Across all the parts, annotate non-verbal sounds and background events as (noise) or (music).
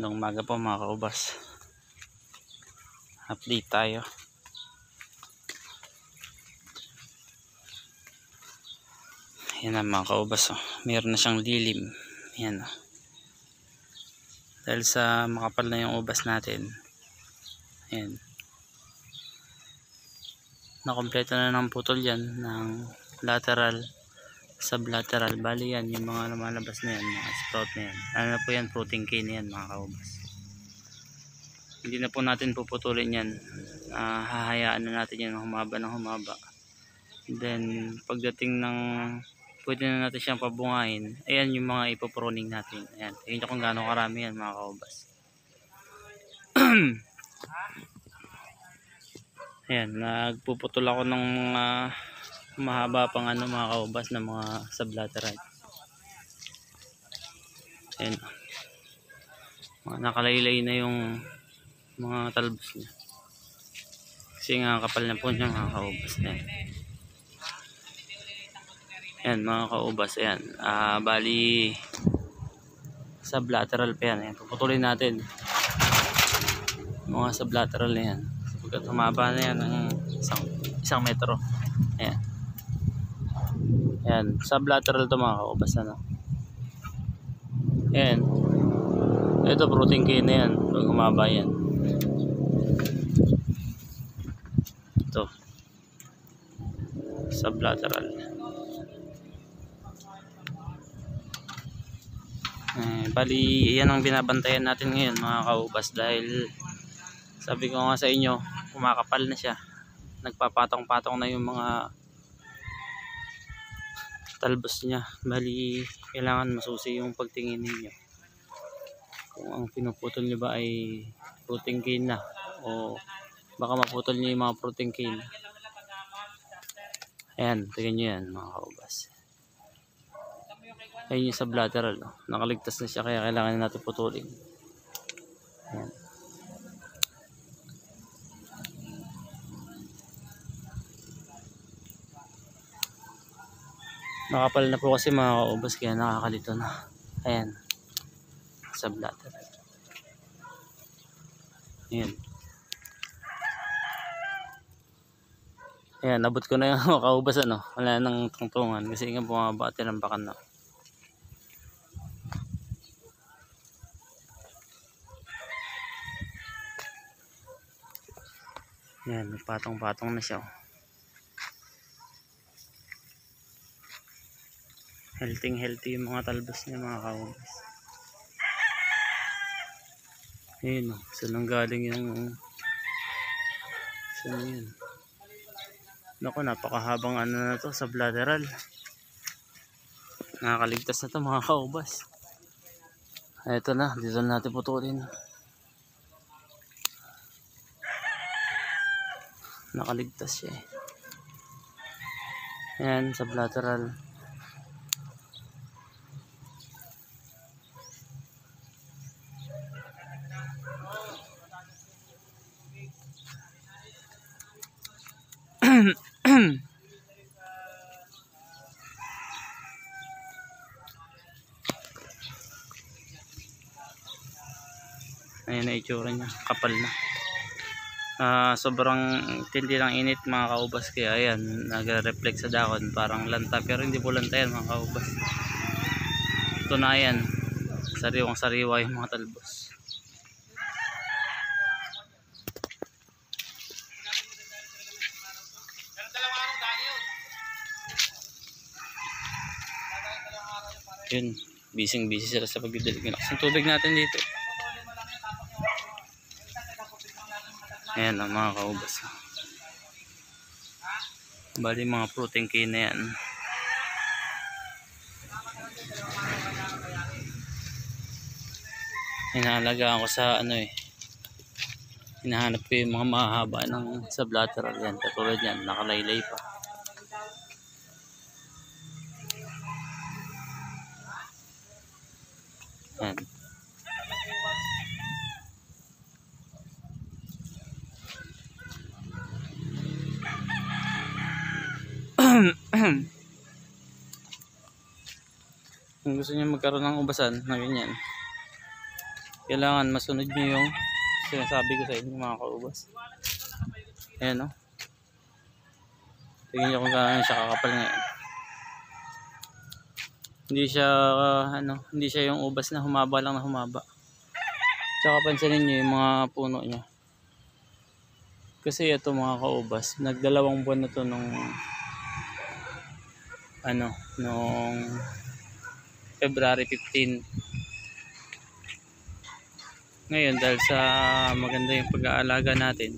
Nung umaga po mga kaubas. Update tayo. Yan na mga kaubas. Oh. Meron na siyang lilim. Yan. Oh. Dahil sa makapal na yung ubas natin. Yan. Nakompleto na ng putol yan ng lateral sublateral. Bali yan yung mga lumalabas na yan. Mga sprout na yan. Ano na po yan? Protein cane yan mga kaubas hindi na po natin puputulin yan uh, hahayaan na natin yan humaba ng humaba then pagdating ng pwede na natin siyang pabungain ayan yung mga ipoproning natin ayan tingnan nyo kung gaano karami yan mga kaubas (clears throat) ayan nagpuputol ako ng uh, mahaba pang ano mga kaubas na mga sublateral ayan. Mga nakalaylay na yung mga talbos niya. Kasi nga kapal na po niya mga kaubas na yan. Yan mga kaubas yan ah, bali sublateral pa yan, yan. puputulin natin. Mga sublateral na yan. Pagkat humaba na yan ng isang, isang metro yan sublateral to mga kaubas ano yan. Ito protein cane na yan pag humaba yan. Ito. Sublateral. Eh, bali yan ang binabantayan natin ngayon mga kaubas dahil sabi ko nga sa inyo kumakapal na siya. Nagpapatong-patong na yung mga talbos niya. Bali kailangan masusi yung pagtingin ninyo. Kung ang pinuputol nyo ba ay protein cane na o baka maputol nyo yung mga protein cane. Ayan tingnan nyo yan mga kaubas ayun yung sublateral no? nakaligtas na siya kaya kailangan na natin putulin. Ayan nakapal na po kasi mga kaubas kaya nakakalito na ayan sublateral ayan Ayan, nabot ko na yung (laughs) makaubas ano. Wala nang tungtungan kasi nga bumaba at tinampakan na. Ayan, patong-patong na siya. Oh. Healthy healthy yung mga talbos niya mga kaubas. Ayan o, oh, saan galing yung saan yun. Naku, napakahabang ano na to sa lateral. Nakakaligtas na to mga kaubas. Ito na, dito na natin putulin. Nakaligtas siya eh. Ayan, sa lateral. (clears throat) ayan na itsura niya. Kapal na. Uh, sobrang tindi ng init mga kaubas. Kaya ayan nagre-reflect sa dahon parang lanta. Pero hindi po lanta yan mga kaubas. Ito na yan. Sariwang sariwa yung mga talbos yun bising busy sila sa pagdidilig ng tubig natin dito. Ayan ang mga kaubas bali mga protein cane na yan. Inaalagaan ko sa ano eh. Hinahanap ko yung mga mahaba ng sublateral yan katulad yan nakalaylay pa (clears throat) kung gusto niyo magkaroon ng ubasan na ganyan kailangan masunod nyo yung sinasabi ko sa inyo mga kaubas. Ayan o tingnan nyo kung gaano siya kakapal ngayon. Hindi siya ah, ano hindi siya yung ubas na humaba lang na humaba. Tsaka pansinin nyo yung mga puno niya. Kasi ito mga kaubas nagdalawang buwan na to nung ano nung February 15 ngayon dahil sa maganda yung pag-aalaga natin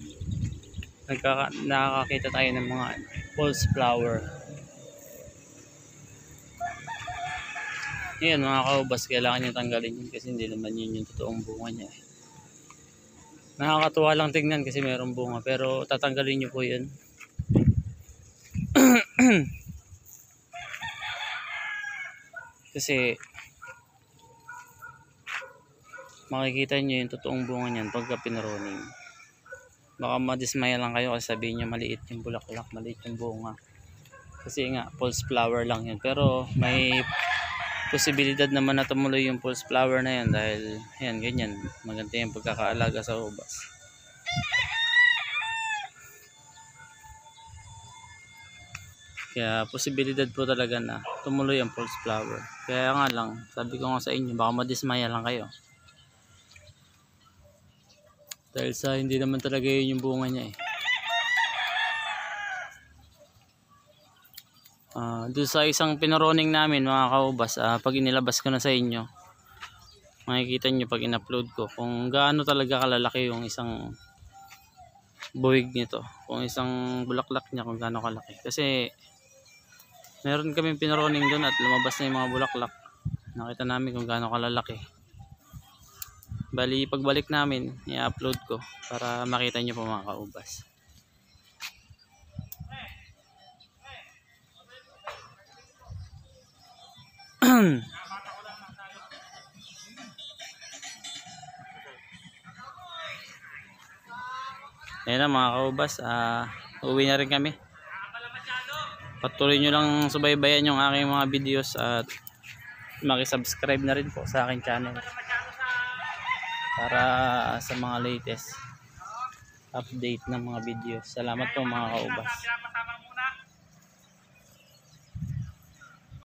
nagkaka nakakakita tayo ng mga false flower Ngayon mga kaubas, kailangan nyo tanggalin yun kasi hindi naman yun yung totoong bunga niya. eh. Nakakatuwa lang tingnan kasi mayroong bunga pero tatanggalin nyo po yun. (clears throat) kasi makikita nyo yung totoong bunga niyan pagka pinaroning. Baka madismaya lang kayo kasi sabihin nyo maliit yung bulaklak, maliit yung bunga. Kasi nga, false flower lang yun. Pero may posibilidad naman na tumuloy yung false flower na yan dahil yan ganyan maganda yung pagkakaalaga sa ubas kaya posibilidad po talaga na tumuloy ang false flower kaya nga lang sabi ko nga sa inyo baka madismaya lang kayo dahil sa hindi naman talaga yun yung bunga niya eh Ah, doon sa isang pinoroning namin mga kaubas, ah, pag inilabas ko na sa inyo, makikita nyo pag in-upload ko kung gaano talaga kalalaki yung isang buwig nito. Kung isang bulaklak niya kung gaano kalaki. Kasi meron kaming pinoroning doon at lumabas na yung mga bulaklak. Nakita namin kung gaano kalalaki. Bali, pagbalik namin, i-upload ko para makita nyo po mga kaubas. (clears throat) Ayan na mga kaubas, ah, uwi na rin kami. Patuloy nyo lang subaybayan yung aking mga videos at makisubscribe na rin po sa aking channel para sa mga latest update ng mga videos. Salamat po mga kaubas.